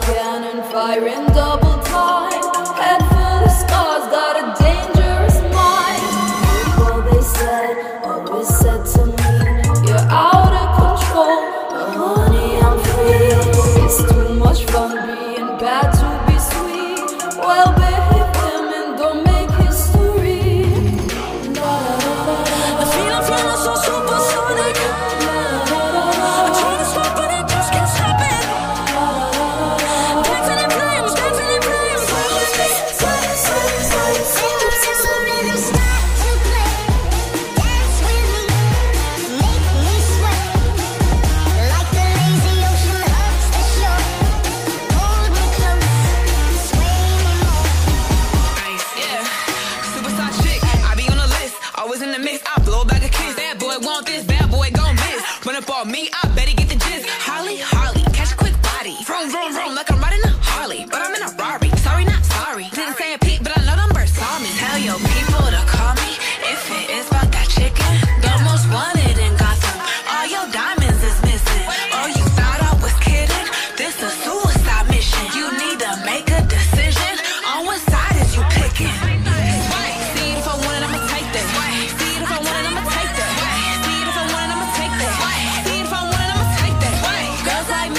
Cannon firing double time. this bad boy gon' miss. Run up on me, I better get the gist. Holly, Holly, catch a quick body. Vroom, vroom, vroom, like I'm riding a Harley, but I'm in a